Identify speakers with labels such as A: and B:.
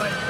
A: But